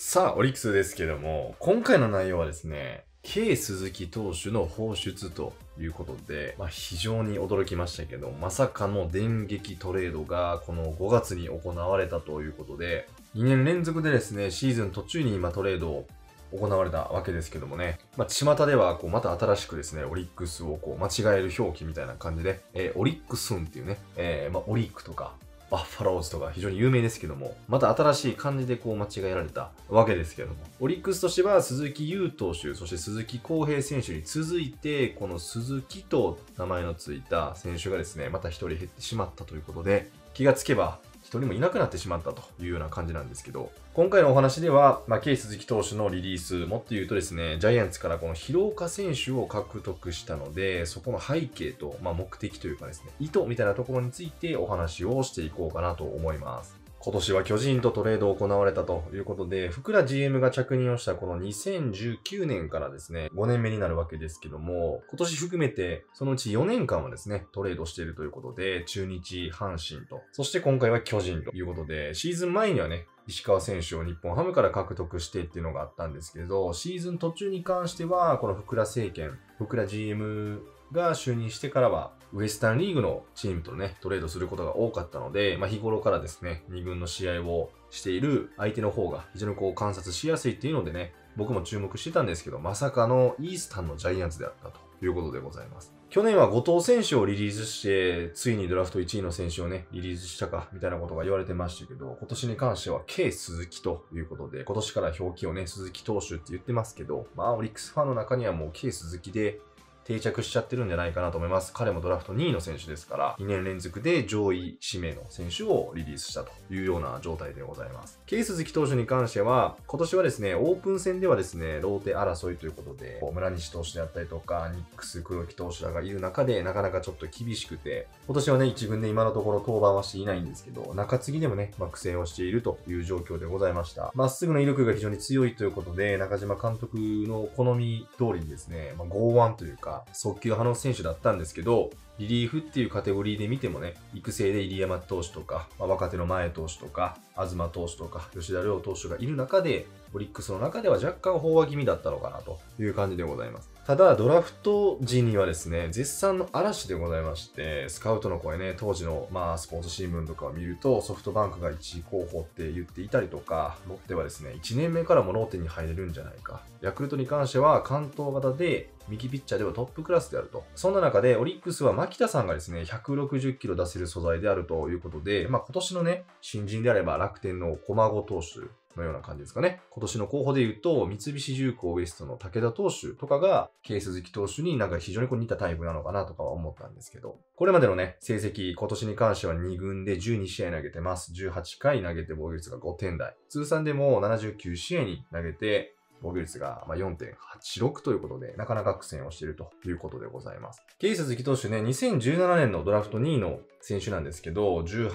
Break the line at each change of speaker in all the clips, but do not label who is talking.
さあ、オリックスですけども、今回の内容はですね、K 鈴木投手の放出ということで、まあ、非常に驚きましたけど、まさかの電撃トレードがこの5月に行われたということで、2年連続でですね、シーズン途中に今トレードを行われたわけですけどもね、まあ、巷ではこうまた新しくですね、オリックスをこう間違える表記みたいな感じで、えー、オリックスンっていうね、えー、まあ、オリックとか、バッファローズとか非常に有名ですけども、また新しい感じでこう間違えられたわけですけども、オリックスとしては鈴木優投手、そして鈴木康平選手に続いて、この鈴木と名前のついた選手がですね、また1人減ってしまったということで、気がつけば人もいなくなってしまったというような感じなんですけど、今回のお話では、まあ、ケイ鈴木投手のリリース、もっと言うとですね、ジャイアンツからこの広岡選手を獲得したので、そこの背景と、まあ、目的というかですね、意図みたいなところについてお話をしていこうかなと思います。今年は巨人とトレードを行われたということで、福良 GM が着任をしたこの2019年からですね、5年目になるわけですけども、今年含めてそのうち4年間はですね、トレードしているということで、中日、阪神と、そして今回は巨人ということで、シーズン前にはね、石川選手を日本ハムから獲得してっていうのがあったんですけど、シーズン途中に関しては、この福良政権、福良 GM が就任してからは、ウエスタンリーグのチームとね、トレードすることが多かったので、まあ、日頃からですね、2軍の試合をしている相手の方が非常にこう観察しやすいっていうのでね、僕も注目してたんですけど、まさかのイースタンのジャイアンツであったということでございます。去年は後藤選手をリリースして、ついにドラフト1位の選手をね、リリースしたか、みたいなことが言われてましたけど、今年に関しては K 鈴木ということで、今年から表記をね、鈴木投手って言ってますけど、まあ、オリックスファンの中にはもう K 鈴木で定着しちゃってるんじゃないかなと思います。彼もドラフト2位の選手ですから、2年連続で上位指名の選手をリリースしたというような状態でございます。ケース月投手に関しては、今年はですね、オープン戦ではですね、ローテ争いということで、村西投手であったりとか、ニックス黒木投手らがいる中で、なかなかちょっと厳しくて、今年はね、1軍で今のところ登板はしていないんですけど、中継ぎでもね、まあ、苦戦をしているという状況でございました。まっすぐの威力が非常に強いということで、中島監督の好み通りにですね、まあ、剛腕というか、速球派の選手だったんですけど、リリーフっていうカテゴリーで見てもね、育成で入山投手とか、まあ、若手の前投手とか、東投手とか、吉田亮投手がいる中で、オリックスの中では若干飽和気味だったのかなという感じでございます。ただ、ドラフト時にはですね、絶賛の嵐でございまして、スカウトの声ね、当時の、まあ、スポーツ新聞とかを見ると、ソフトバンクが1位候補って言っていたりとか、ロッテはですね、1年目からもローテに入れるんじゃないか。ヤクルトに関しては、関東型で、右ピッチャーではトップクラスであると。そんな中で、オリックスは牧田さんがですね、160キロ出せる素材であるということで、まあ今年のね、新人であれば楽天の駒子投手のような感じですかね。今年の候補で言うと、三菱重工ウエストの武田投手とかが、ケース好き投手になんか非常にこう似たタイプなのかなとかは思ったんですけど、これまでのね、成績、今年に関しては2軍で12試合投げてます。18回投げて防御率が5点台。通算でも79試合に投げて、防御率が4.86ということで、なかなか苦戦をしているということでございます。ケイスズ投手ね、2017年のドラフト2位の選手なんですけど、18、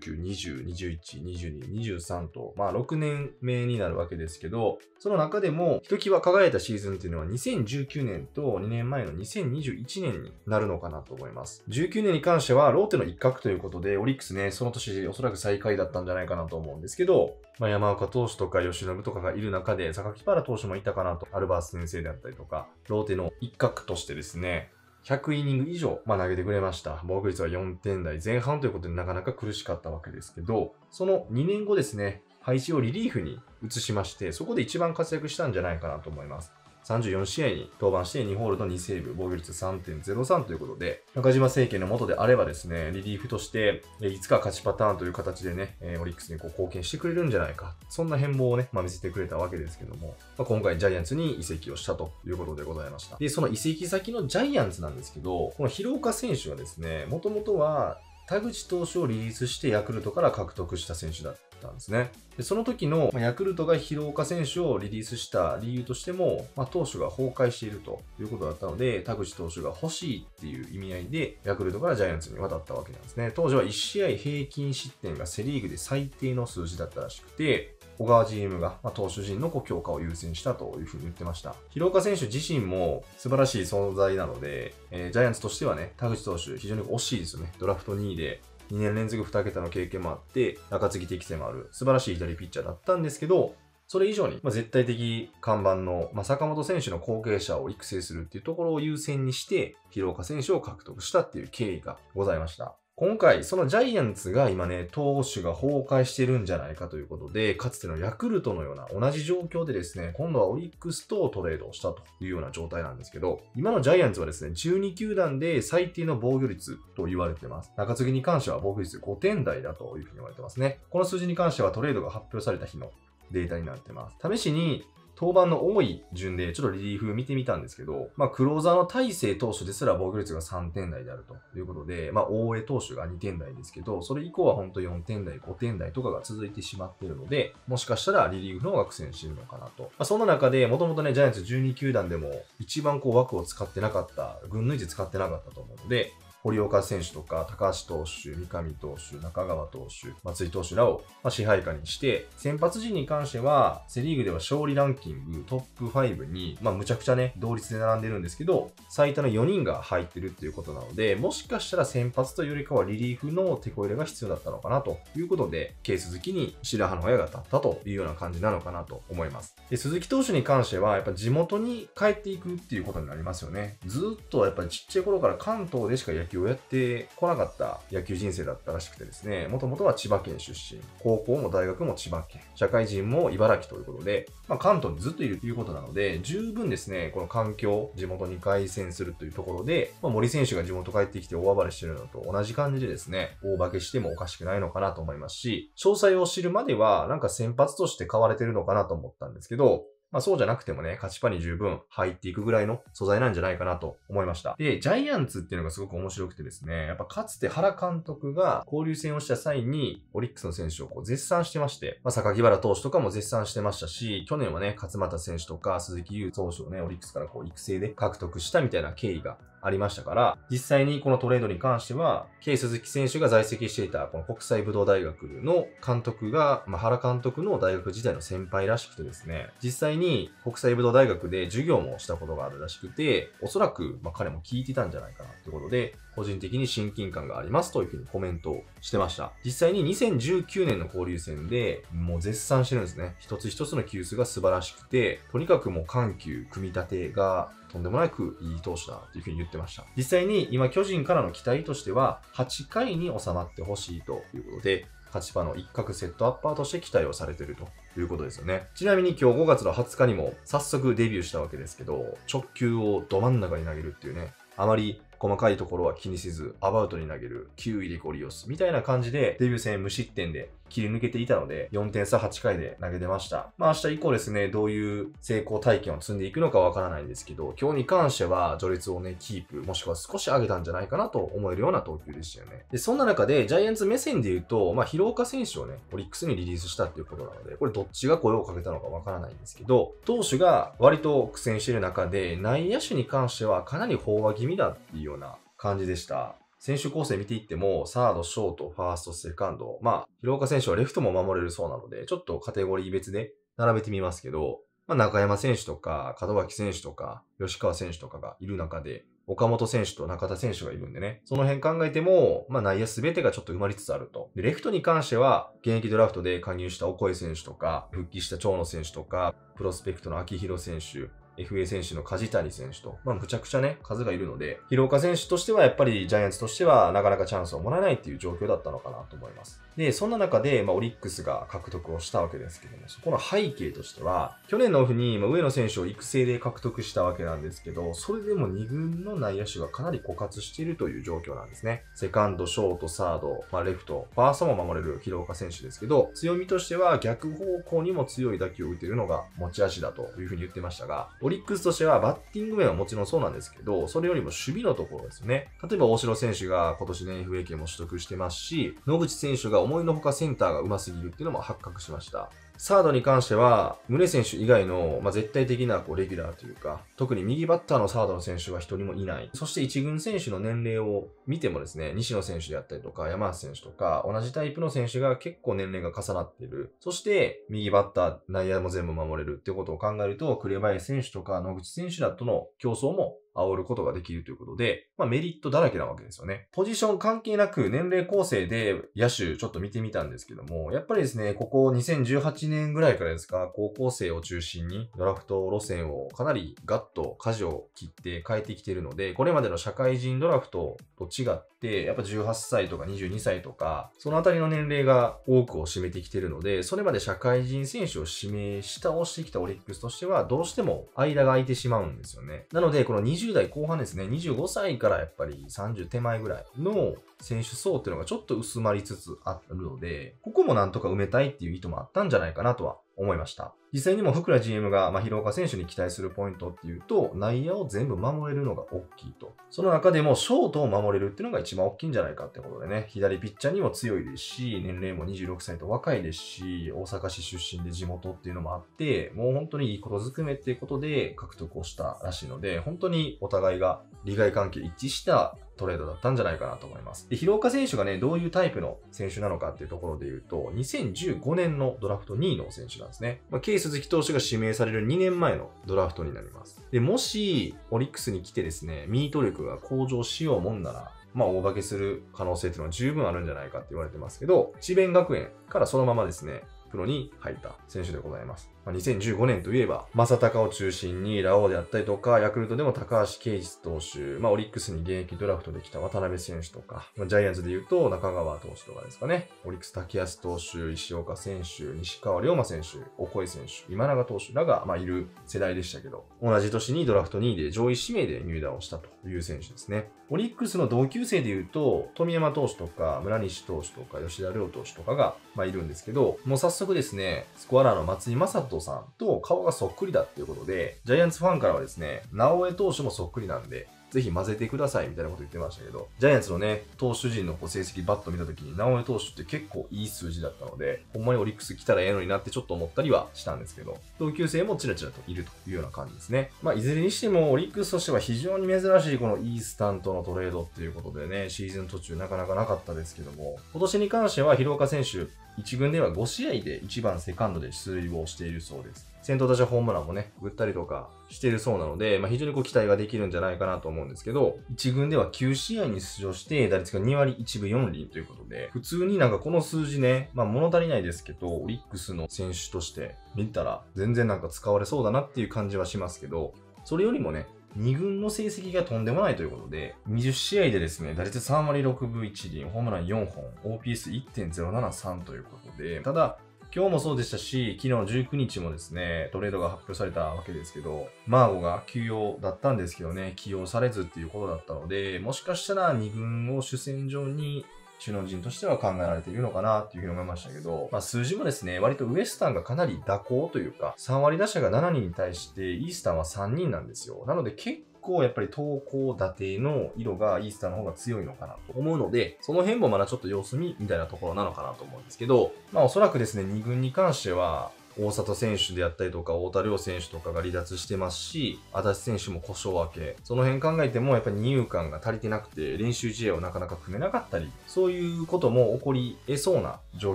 19、20、21、22、23と、まあ6年目になるわけですけど、その中でも、ひときわ輝いたシーズンっていうのは2019年と2年前の2021年になるのかなと思います。19年に関しては、ローテの一角ということで、オリックスね、その年おそらく最下位だったんじゃないかなと思うんですけど、まあ、山岡投手とか吉信とかがいる中で、榊原投手もいたかなと、アルバース先生であったりとか、ローテの一角としてですね、100イニング以上、まあ、投げてくれました。防御率は4点台前半ということでなかなか苦しかったわけですけど、その2年後ですね、配置をリリーフに移しまして、そこで一番活躍したんじゃないかなと思います。34試合に登板して2ホールド2セーブ、防御率3.03ということで、中島政権の下であればですね、リリーフとして、いつか勝ちパターンという形でね、オリックスにこう貢献してくれるんじゃないか。そんな変貌をね、まあ、見せてくれたわけですけども、まあ、今回ジャイアンツに移籍をしたということでございました。で、その移籍先のジャイアンツなんですけど、この広岡選手はですね、もともとは田口投手をリリースしてヤクルトから獲得した選手だったんですね。でその時のヤクルトが広岡選手をリリースした理由としても、まあ、投手が崩壊しているということだったので、田口投手が欲しいっていう意味合いで、ヤクルトからジャイアンツに渡ったわけなんですね。当時は1試合平均失点がセリーグで最低の数字だったらしくて、小川 GM が、まあ、投手陣の強化を優先したというふうに言ってました。広岡選手自身も素晴らしい存在なので、えー、ジャイアンツとしてはね、田口投手非常に惜しいですよね。ドラフト2位で2年連続2桁の経験もあって、中継ぎ適性もある、素晴らしい左ピッチャーだったんですけど、それ以上に、まあ、絶対的看板の、まあ、坂本選手の後継者を育成するっていうところを優先にして、広岡選手を獲得したっていう経緯がございました。今回、そのジャイアンツが今ね、投手が崩壊してるんじゃないかということで、かつてのヤクルトのような同じ状況でですね、今度はオリックスとトレードをしたというような状態なんですけど、今のジャイアンツはですね、12球団で最低の防御率と言われてます。中継ぎに関しては防御率5点台だというふうに言われてますね。この数字に関してはトレードが発表された日のデータになってます。試しに登板の多い順でちょっとリリーフ見てみたんですけど、まあ、クローザーの大勢投手ですら防御率が3点台であるということで、まあ、大江投手が2点台ですけど、それ以降は本当4点台、5点台とかが続いてしまっているので、もしかしたらリリーフの方が苦戦してるのかなと。まあ、そんな中で、もともとね、ジャイアンツ12球団でも一番こう枠を使ってなかった、群抜いて使ってなかったと思うので、堀岡選手とか、高橋投手、三上投手、中川投手、松井投手らを、支配下にして、先発陣に関しては、セリーグでは勝利ランキングトップ5に、まあ、むちゃくちゃね、同率で並んでるんですけど、最多の4人が入ってるっていうことなので、もしかしたら先発というよりかはリリーフの手こ入れが必要だったのかなということで、ケース好きに白羽の矢が立ったというような感じなのかなと思います。で、鈴木投手に関しては、やっぱ地元に帰っていくっていうことになりますよね。ずっとやっぱりちっちゃい頃から関東でしか野球をやって来なかった野球人生だったらしくてですね、もともとは千葉県出身、高校も大学も千葉県、社会人も茨城ということで、まあ、関東にずっといるということなので、十分ですね、この環境、地元に凱旋するというところで、まあ、森選手が地元帰ってきて大暴れしてるのと同じ感じでですね、大化けしてもおかしくないのかなと思いますし、詳細を知るまでは、なんか先発として買われてるのかなと思ったんですけど、まあそうじゃなくてもね、勝ちパに十分入っていくぐらいの素材なんじゃないかなと思いました。で、ジャイアンツっていうのがすごく面白くてですね、やっぱかつて原監督が交流戦をした際に、オリックスの選手をこう絶賛してまして、まあ榊原投手とかも絶賛してましたし、去年はね、勝又選手とか鈴木優投手をね、オリックスからこう育成で獲得したみたいな経緯がありましたから、実際にこのトレードに関しては、K 鈴木選手が在籍していたこの国際武道大学の監督が、まあ、原監督の大学時代の先輩らしくてですね、実際に国際武道大学で授業もしたことがあるらしくて、おそらく、ま、彼も聞いてたんじゃないかなってことで、個人的に親近感がありますというふうにコメントをしてました。実際に2019年の交流戦でもう絶賛してるんですね。一つ一つの球数が素晴らしくて、とにかくもう緩急、組み立てがとんでもなくいい投手だというふうに言ってました。実際に今巨人からの期待としては、8回に収まってほしいということで、8パの一角セットアッパーとして期待をされてるということですよね。ちなみに今日5月の20日にも早速デビューしたわけですけど、直球をど真ん中に投げるっていうね、あまり細かいところは気にせず、アバウトに投げる、9位でゴリ押す、みたいな感じで、デビュー戦無失点で切り抜けていたので、4点差8回で投げてました。まあ明日以降ですね、どういう成功体験を積んでいくのかわからないんですけど、今日に関しては序列をね、キープ、もしくは少し上げたんじゃないかなと思えるような投球でしたよね。で、そんな中で、ジャイアンツ目線で言うと、まあ、広岡選手をね、オリックスにリリースしたっていうことなので、これどっちが声をかけたのかわからないんですけど、投手が割と苦戦している中で、内野手に関してはかなり飽和気味だっていうような感じでした。選手構成見ていっても、サード、ショート、ファースト、セカンド。まあ、広岡選手はレフトも守れるそうなので、ちょっとカテゴリー別で並べてみますけど、まあ、中山選手とか、門脇選手とか、吉川選手とかがいる中で、岡本選手と中田選手がいるんでね。その辺考えても、まあ内野すべてがちょっと埋まりつつあると。で、レフトに関しては、現役ドラフトで加入したオコエ選手とか、復帰した長野選手とか、プロスペクトの秋広選手、FA 選手の梶谷選手と、まあ、むちゃくちゃね、数がいるので、広岡選手としてはやっぱりジャイアンツとしてはなかなかチャンスをもらえないっていう状況だったのかなと思います。で、そんな中で、まあ、オリックスが獲得をしたわけですけども、そこの背景としては、去年のオフに、まあ、上野選手を育成で獲得したわけなんですけど、それでも2軍の内野手がかなり枯渇しているという状況なんですね。セカンド、ショート、サード、まあ、レフト、ファーストも守れる広岡選手ですけど、強みとしては逆方向にも強い打球を打てるのが持ち味だというふうに言ってましたが、オリックスとしてはバッティング面はもちろんそうなんですけど、それよりも守備のところですね。例えば大城選手が今年ね、FA 権も取得してますし、野口選手が思いのほかセンターが上手すぎるっていうのも発覚しました。サードに関しては、宗選手以外の、まあ、絶対的なこうレギュラーというか、特に右バッターのサードの選手は一人もいない。そして一軍選手の年齢を見てもですね、西野選手であったりとか、山内選手とか、同じタイプの選手が結構年齢が重なっている。そして、右バッター、内野も全部守れるってことを考えると、紅林選手とか野口選手らとの競争も煽ることができるということで、まあメリットだらけなわけですよね。ポジション関係なく年齢構成で野手ちょっと見てみたんですけども、やっぱりですね、ここ2018年ぐらいからですか、高校生を中心にドラフト路線をかなりガッと舵を切って変えてきてるので、これまでの社会人ドラフトと違って、やっぱ18歳とか22歳とか、そのあたりの年齢が多くを占めてきてるので、それまで社会人選手を指名下押してきたオリックスとしては、どうしても間が空いてしまうんですよね。なので、この20代後半ですね、25歳からやっぱり30手前ぐらいの選手層っていうのがちょっと薄まりつつあるので、ここもなんとか埋めたいっていう意図もあったんじゃないかなとは思いました。実際にも福良 GM が、まあ、広岡選手に期待するポイントっていうと、内野を全部守れるのが大きいと。その中でもショートを守れるっていうのが一番大きいんじゃないかってことでね、左ピッチャーにも強いですし、年齢も26歳と若いですし、大阪市出身で地元っていうのもあって、もう本当にいいことずくめっていうことで獲得をしたらしいので、本当にお互いが利害関係一致したトレードだったんじゃないかなと思います。で、広岡選手がね、どういうタイプの選手なのかっていうところで言うと、2015年のドラフト2位の選手なんですね。まあ、ケース月投手が指名される2年前のドラフトになります。で、もし、オリックスに来てですね、ミート力が向上しようもんなら、まあ、大化けする可能性っていうのは十分あるんじゃないかって言われてますけど、智弁学園からそのままですね、プロに入った選手でございます。まあ、2015年といえば、正隆を中心にラオウであったりとか、ヤクルトでも高橋奎一投手、まあ、オリックスに現役ドラフトできた渡辺選手とか、まあ、ジャイアンツで言うと中川投手とかですかね。オリックス竹安投手、石岡選手、西川龍馬選手、オコエ選手、今永投手らが、まあ、いる世代でしたけど、同じ年にドラフト2位で上位指名で入団をしたという選手ですね。オリックスの同級生で言うと、富山投手とか、村西投手とか、吉田亮投手とかが、まあ、いるんですけど、もう早速ですね、スコアラーの松井正人さんと顔がそっくりだっていうことで、ジャイアンツファンからはですね、直江投手もそっくりなんで、ぜひ混ぜてくださいみたいなこと言ってましたけど、ジャイアンツのね、投手陣の成績バッと見たときに、直江投手って結構いい数字だったので、ほんまにオリックス来たらええのになってちょっと思ったりはしたんですけど、同級生もちらちらといるというような感じですね。まあ、いずれにしても、オリックスとしては非常に珍しいこのイースタンとのトレードっていうことでね、シーズン途中なかなかなかったですけども、今年に関しては広岡選手、1軍では5試合で1番セカンドで出塁をしているそうです。先頭打者ホームランもね、打ったりとかしているそうなので、まあ、非常にこう期待ができるんじゃないかなと思うんですけど、1軍では9試合に出場して、打率が2割1分4厘ということで、普通になんかこの数字ね、まあ物足りないですけど、オリックスの選手として見たら、全然なんか使われそうだなっていう感じはしますけど、それよりもね、2軍の成績がとんでもないということで、20試合でですね、打率3割6分1厘、ホームラン4本、OPS1.073 ということで、ただ、今日もそうでしたし、昨日19日もですね、トレードが発表されたわけですけど、マーゴが休養だったんですけどね、起用されずっていうことだったので、もしかしたら2軍を主戦場に首脳陣としては考えられているのかなっていうふうに思いましたけど、まあ、数字もですね、割とウエスタンがかなり蛇行というか、3割打者が7人に対して、イースタンは3人なんですよ。なので結構やっぱり投稿立ての色がイースターの方が強いのかなと思うので、その辺もまだちょっと様子見みたいなところなのかなと思うんですけど、まあおそらくですね、2軍に関しては、大里選手であったりとか、太田亮選手とかが離脱してますし、足立選手も故障明け。その辺考えても、やっぱり二遊間が足りてなくて、練習試合をなかなか組めなかったり、そういうことも起こり得そうな状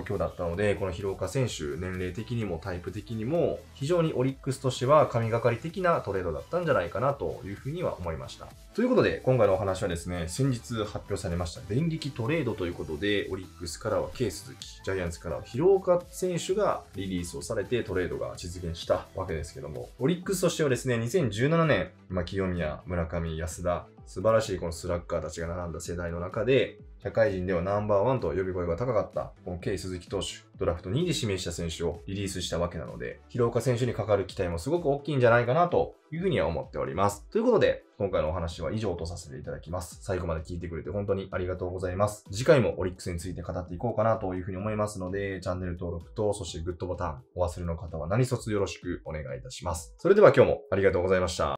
況だったので、この広岡選手、年齢的にもタイプ的にも、非常にオリックスとしては神がかり的なトレードだったんじゃないかなというふうには思いました。ということで、今回のお話はですね、先日発表されました電撃トレードということで、オリックスからは K 鈴木、ジャイアンツからは広岡選手がリリースをされててトレードが実現したわけですけども、オリックスとしてはですね、2017年、まあ、清宮、村上、安田、素晴らしいこのスラッガーたちが並んだ世代の中で、社会人ではナンバーワンと呼び声が高かった、この K 鈴木投手、ドラフト2位で指名した選手をリリースしたわけなので、広岡選手にかかる期待もすごく大きいんじゃないかなというふうには思っております。ということで、今回のお話は以上とさせていただきます。最後まで聞いてくれて本当にありがとうございます。次回もオリックスについて語っていこうかなというふうに思いますので、チャンネル登録と、そしてグッドボタン、お忘れの方は何卒よろしくお願いいたします。それでは今日もありがとうございました。